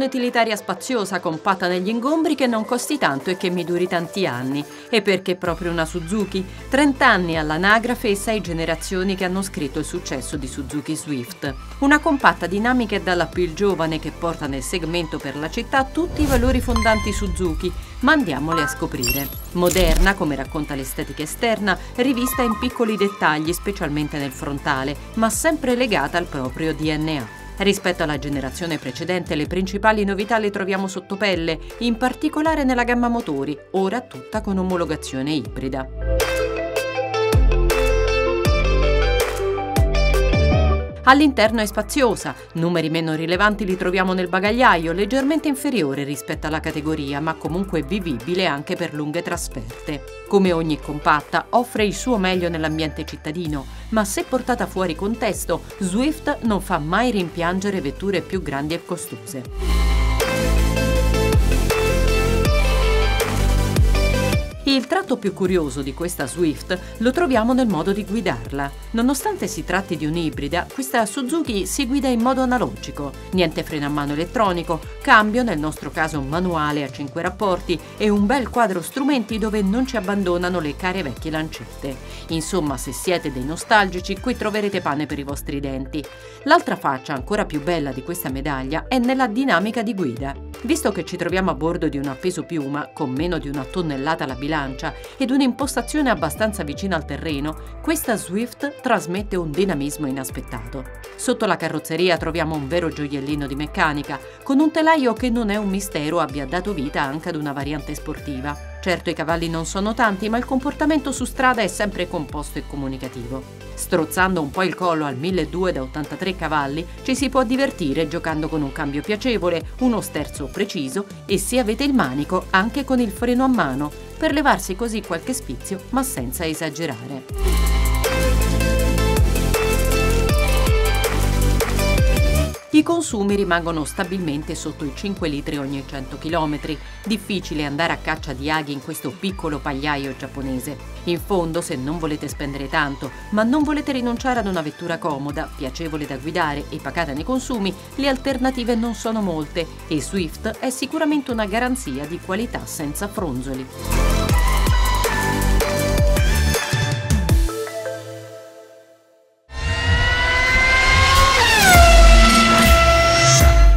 utilitaria spaziosa, compatta negli ingombri, che non costi tanto e che mi duri tanti anni. E perché proprio una Suzuki? 30 anni all'anagrafe e 6 generazioni che hanno scritto il successo di Suzuki Swift. Una compatta dinamica e dall'appeal giovane che porta nel segmento per la città tutti i valori fondanti Suzuki, ma andiamole a scoprire. Moderna, come racconta l'estetica esterna, rivista in piccoli dettagli, specialmente nel frontale, ma sempre legata al proprio DNA. Rispetto alla generazione precedente, le principali novità le troviamo sotto pelle, in particolare nella gamma motori, ora tutta con omologazione ibrida. All'interno è spaziosa, numeri meno rilevanti li troviamo nel bagagliaio, leggermente inferiore rispetto alla categoria, ma comunque vivibile anche per lunghe trasferte. Come ogni compatta, offre il suo meglio nell'ambiente cittadino, ma se portata fuori contesto, Swift non fa mai rimpiangere vetture più grandi e costose. Il tratto più curioso di questa Swift lo troviamo nel modo di guidarla. Nonostante si tratti di un'ibrida, questa Suzuki si guida in modo analogico. Niente freno a mano elettronico, cambio, nel nostro caso manuale a 5 rapporti e un bel quadro strumenti dove non ci abbandonano le care vecchie lancette. Insomma, se siete dei nostalgici, qui troverete pane per i vostri denti. L'altra faccia ancora più bella di questa medaglia è nella dinamica di guida. Visto che ci troviamo a bordo di un appeso piuma con meno di una tonnellata alla bilancia ed un'impostazione abbastanza vicina al terreno, questa Swift trasmette un dinamismo inaspettato. Sotto la carrozzeria troviamo un vero gioiellino di meccanica, con un telaio che non è un mistero abbia dato vita anche ad una variante sportiva. Certo i cavalli non sono tanti, ma il comportamento su strada è sempre composto e comunicativo. Strozzando un po' il collo al 1200 da 83 cavalli, ci si può divertire giocando con un cambio piacevole, uno sterzo preciso e se avete il manico anche con il freno a mano, per levarsi così qualche spizio ma senza esagerare. I consumi rimangono stabilmente sotto i 5 litri ogni 100 km. Difficile andare a caccia di aghi in questo piccolo pagliaio giapponese. In fondo, se non volete spendere tanto, ma non volete rinunciare ad una vettura comoda, piacevole da guidare e pacata nei consumi, le alternative non sono molte e Swift è sicuramente una garanzia di qualità senza fronzoli.